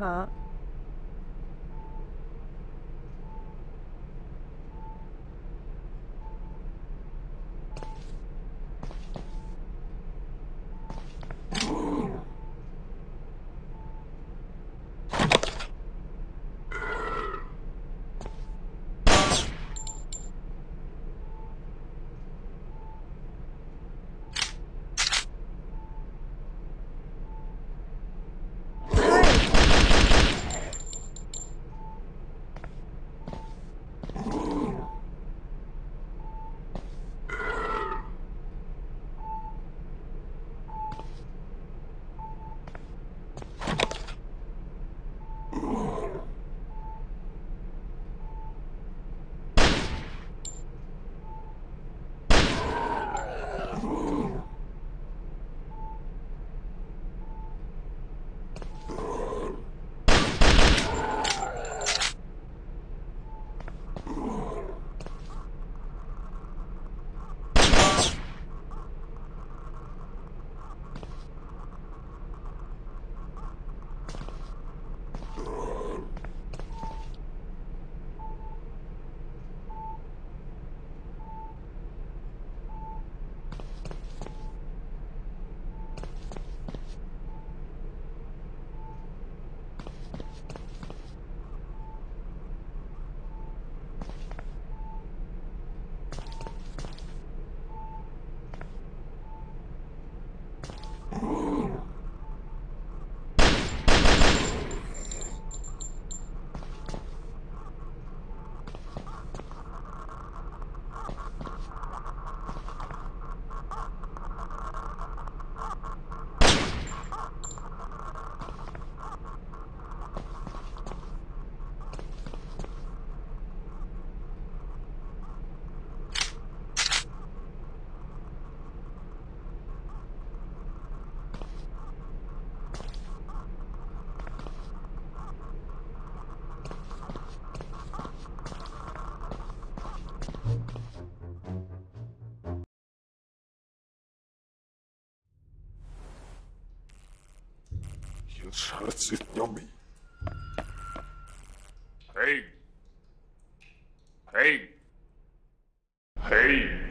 हाँ It's yummy. Hey. Hey.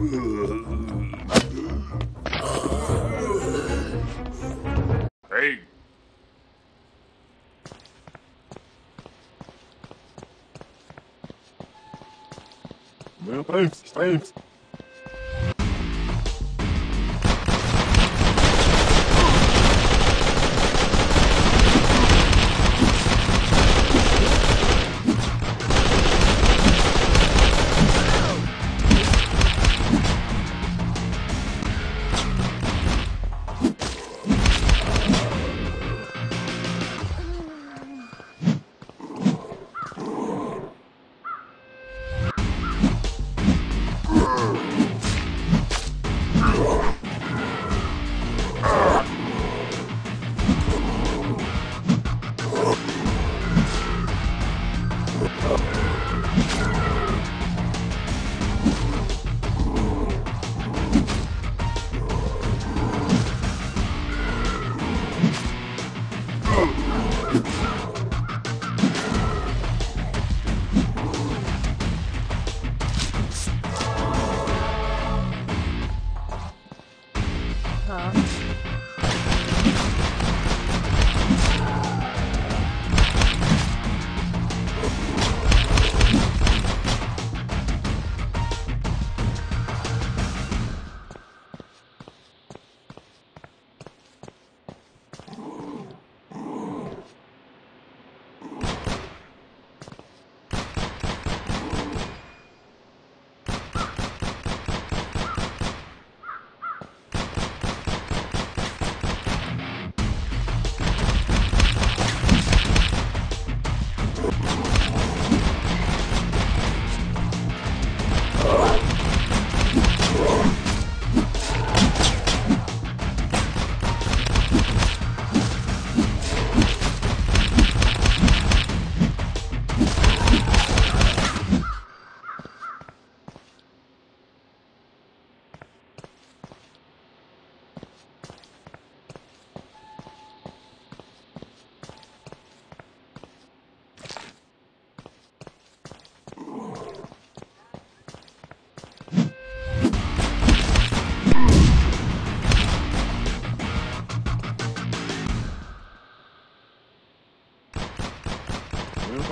Hey. Well, thanks, thanks.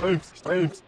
Well, thanks,